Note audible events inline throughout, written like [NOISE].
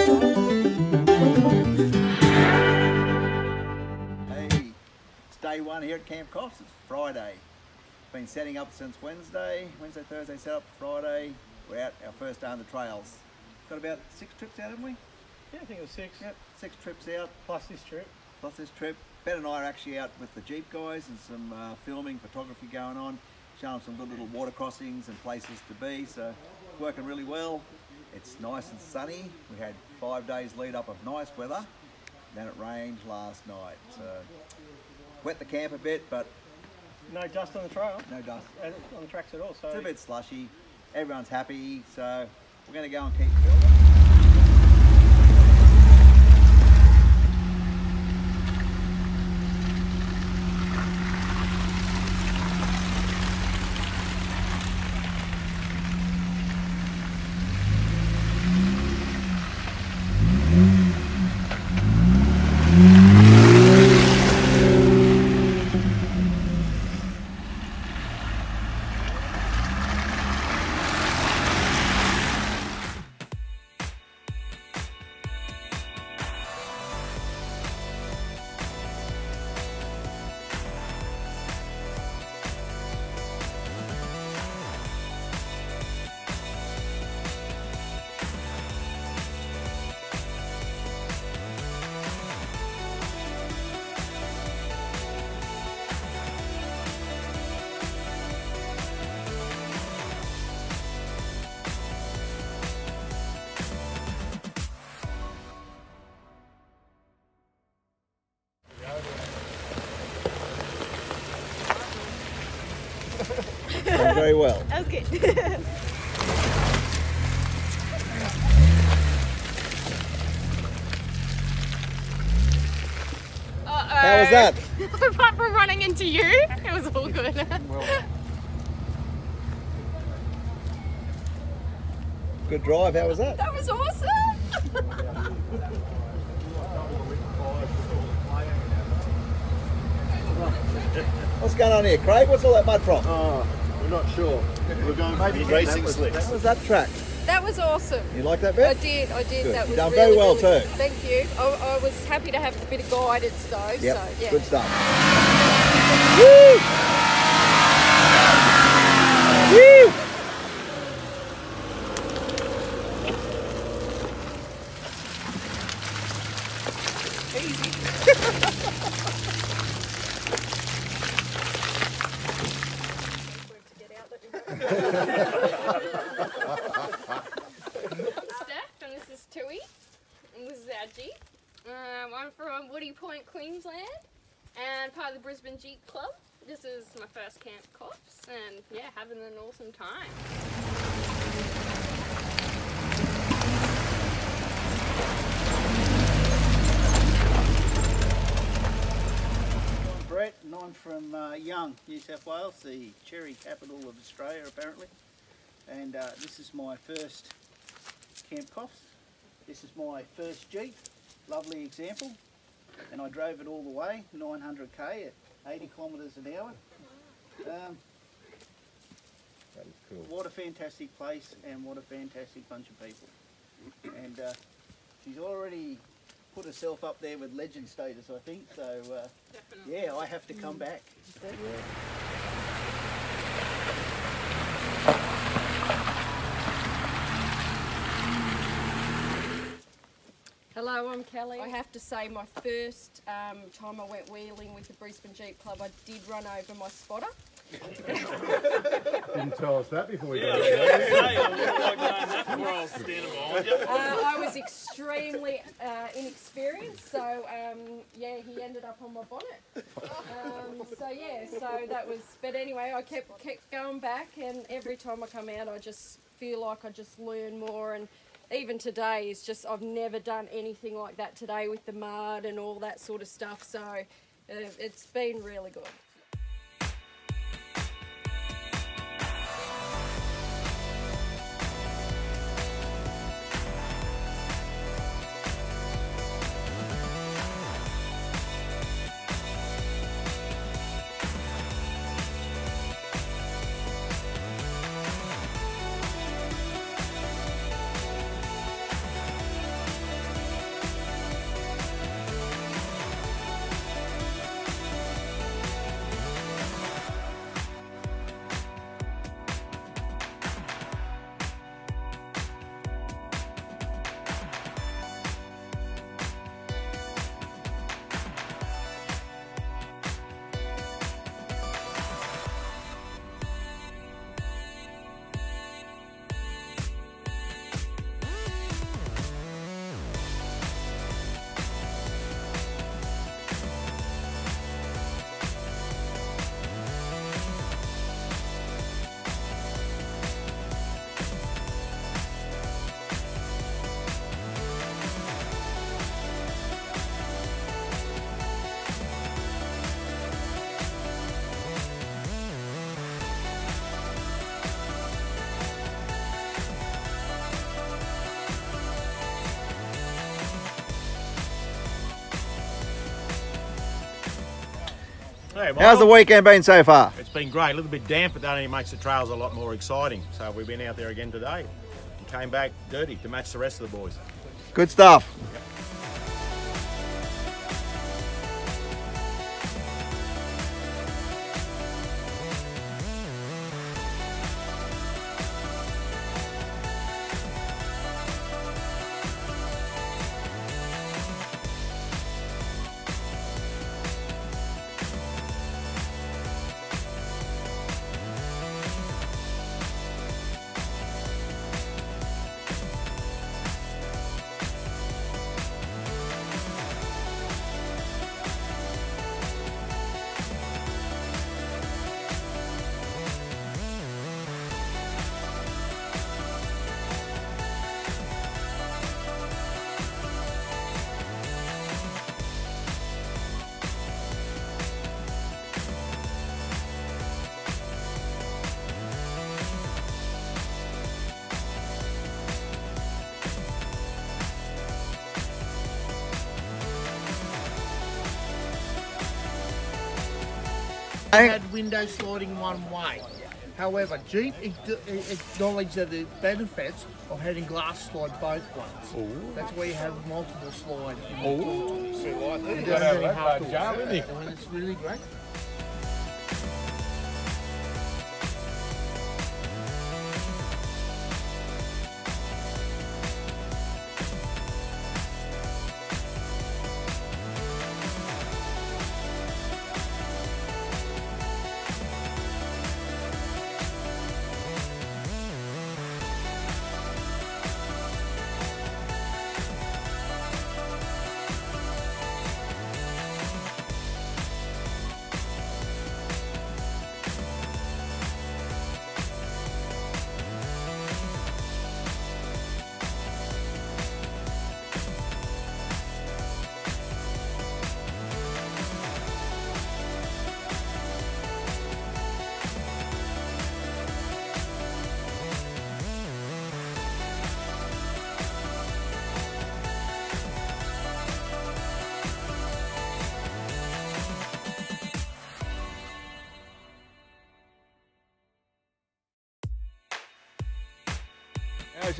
Hey, it's day one here at Camp Coffs. It's Friday. Been setting up since Wednesday. Wednesday, Thursday, set up Friday. We're out our first day on the trails. Got about six trips out, haven't we? Yeah, I think it was six. Yep, six trips out Plus this trip. plus this trip. Ben and I are actually out with the Jeep guys and some uh, filming, photography going on, showing some good little water crossings and places to be. So working really well. It's nice and sunny. We had five days lead up of nice weather. Then it rained last night. So wet the camp a bit, but No dust on the trail, no dust. on the tracks at all. So It's a bit slushy. Everyone's happy, so we're going to go and keep filming. Done [LAUGHS] very well. That was good. [LAUGHS] Oh, How was that? [LAUGHS] Apart from running into you, it was all good. Good drive. How was that? that was awesome. What's going on here, Craig? What's all that mud from? Oh, we're not sure. We're going maybe racing slicks. That was that track? That was awesome. You like that bit? I did, I did. Good. That You was done really, very well really too. Thank you. I, I was happy to have a bit of guidance though. Yep. So yeah. Good stuff. Woo! Woo! Steph, and this is Tui, and this is our Jeep. Um, I'm from Woody Point, Queensland, and part of the Brisbane Jeep Club. This is my first camp Coffs, and yeah, having an awesome time. I'm Brett and I'm from uh, Young, New South Wales, the cherry capital of Australia apparently. And uh, this is my first Camp Coffs. This is my first Jeep, lovely example. And I drove it all the way, 900k at 80 kilometres an hour. Um, That is cool. what a fantastic place and what a fantastic bunch of people. And uh, she's already put herself up there with legend status, I think. So uh, yeah, I have to come back. Hello, I'm Kelly. I have to say, my first um, time I went wheeling with the Brisbane Jeep Club, I did run over my spotter. Didn't tell us that before we Yeah, I got was here. going to say, I would have liked known that before I was standing behind you. Uh, I was extremely uh, inexperienced, so um, yeah, he ended up on my bonnet. Um, so yeah, so that was. But anyway, I kept kept going back, and every time I come out, I just feel like I just learn more. And even today is just I've never done anything like that today with the mud and all that sort of stuff. So uh, it's been really good. Hey, How's the weekend been so far? It's been great. A little bit damp, but that only makes the trails a lot more exciting. So we've been out there again today and came back dirty to match the rest of the boys. Good stuff. Had window sliding one way. However, Jeep acknowledged that the benefits of having glass slide both ways. That's why you have multiple slide. Oh, it doesn't really have to. And it's really great.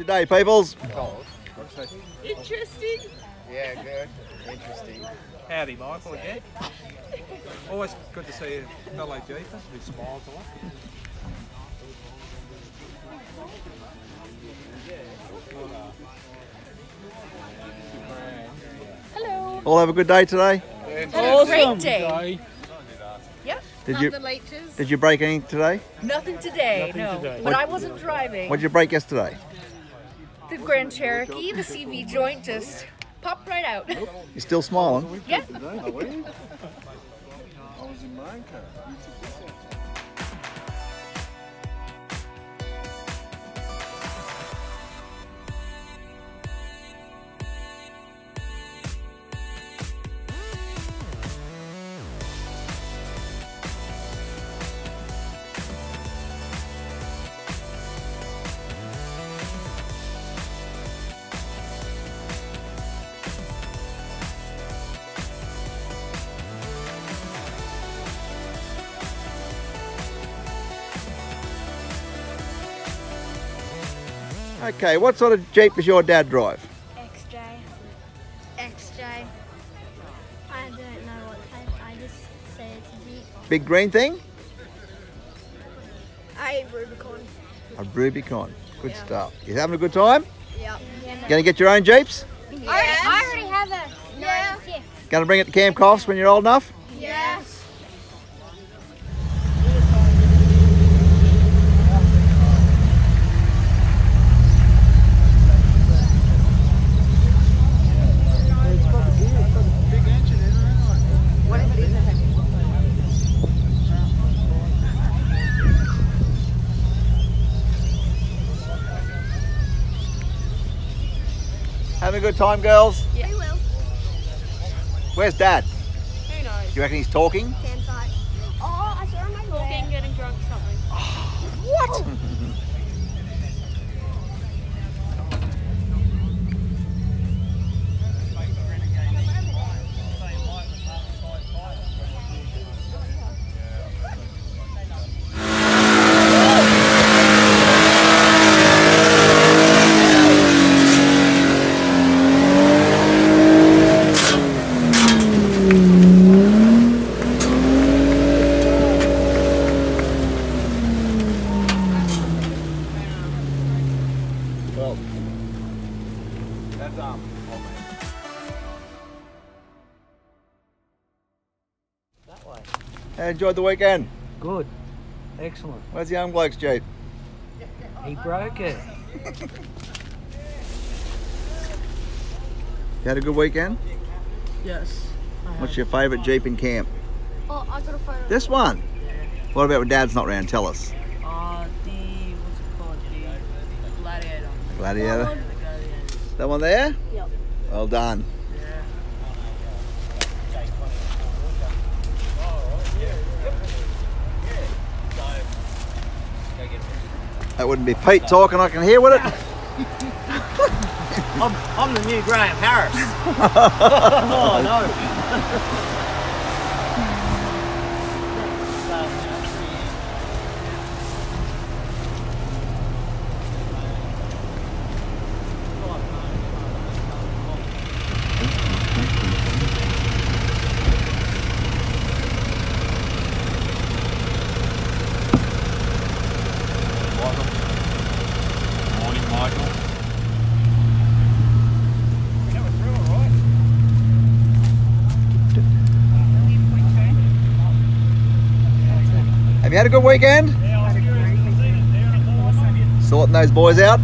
Your day, peoples? Interesting. Yeah, good. Interesting. Howdy, Michael, again. [LAUGHS] Always good to see a fellow Jeeper who smiles a lot. Hello. All have a good day today? Had a great day. Did you the did you break anything today? Nothing today, no. But I wasn't driving. What did you break yesterday? The Grand Cherokee, the CV joint just popped right out. You're still smiling. yeah. Okay, what sort of Jeep does your dad drive? XJ. XJ. I don't know what type. I just say it's a Jeep. Big green thing? I Rubicon. A Rubicon. Good stuff. You having a good time? Yep. Gonna get your own Jeeps? I, I already have a. Yeah. Gonna bring it to Camp Coffs when you're old enough? Yes. Good time, girls? Yeah. We will. Where's dad? Who knows? Do you reckon he's talking? Campsite. Oh, I saw him over there. getting drunk or something. Ah. What? [LAUGHS] enjoyed the weekend? Good. Excellent. Where's the young bloke's Jeep? He broke it. You had a good weekend? Yes. What's your favourite Jeep in camp? Oh, I got a photo. This one? What about when Dad's not around? Tell us. Uh, the what's it called? The gladiator. Gladiator? That one there? Yep. Well done. That wouldn't be Pete talking, I can hear, would it? [LAUGHS] I'm, I'm the new Graham Harris. [LAUGHS] oh no. [LAUGHS] Have you had a good weekend? Sorting those boys out?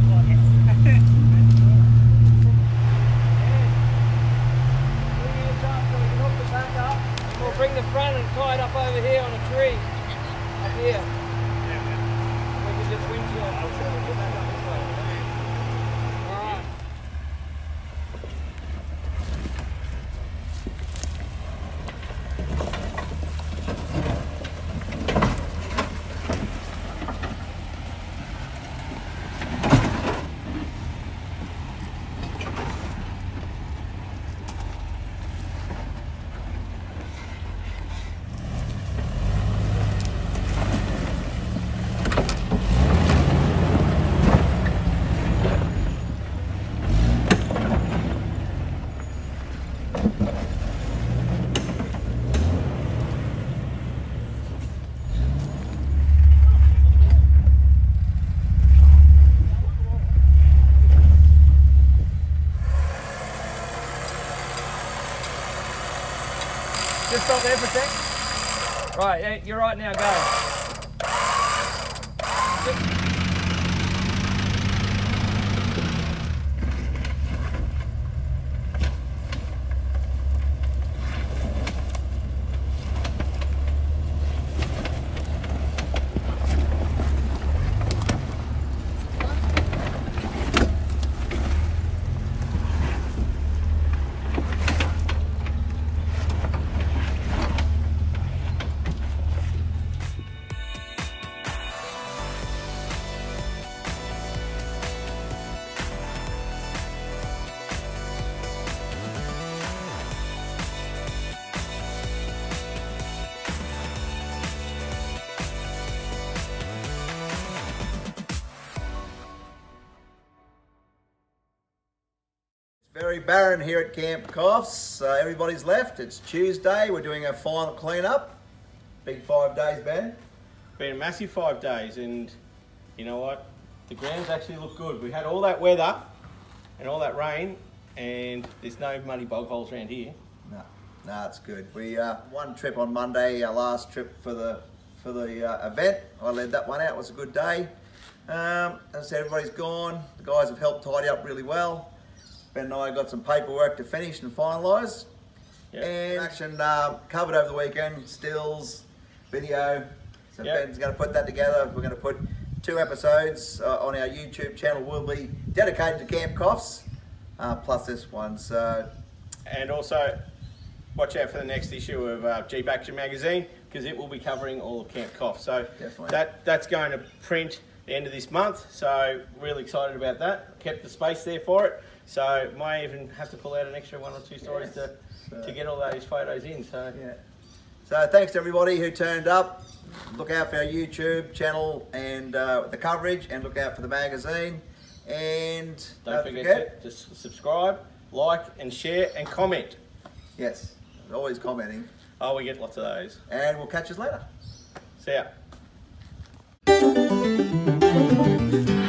We'll bring the front and tie it up over here on a tree. Up here. We can just windshield. Alright. A sec. Right, you're right now, go. Very barren here at Camp Coffs. Uh, everybody's left. It's Tuesday. We're doing our final clean-up. Big five days, Ben. Been a massive five days, and you know what? The grounds actually look good. We had all that weather and all that rain, and there's no muddy bog holes around here. No, no, it's good. We uh, one trip on Monday, our last trip for the for the uh, event. I led that one out. It was a good day. Um, as I said, everybody's gone. The guys have helped tidy up really well. Ben and I got some paperwork to finish and finalise. And action um, covered over the weekend, stills, video. So Yep. Ben's going to put that together. We're going to put two episodes uh, on our YouTube channel. Will be dedicated to Camp Coffs, uh, plus this one. So And also, watch out for the next issue of uh, Jeep Action Magazine because it will be covering all of Camp Coffs. So Definitely. that that's going to print the end of this month. So really excited about that. Kept the space there for it. So might even have to pull out an extra one or two stories to, to get all those photos in. So yeah. So thanks to everybody who turned up. Look out for our YouTube channel and uh, the coverage, and look out for the magazine. And don't forget, to, to subscribe, like, and share, and comment. Yes, always commenting. Oh, we get lots of those. And we'll catch you later. See ya. Thank you.